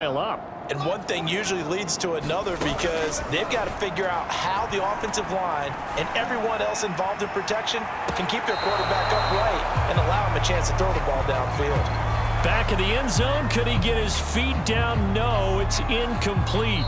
up. And one thing usually leads to another because they've got to figure out how the offensive line and everyone else involved in protection can keep their quarterback upright and allow him a chance to throw the ball downfield. Back in the end zone, could he get his feet down? No, it's incomplete.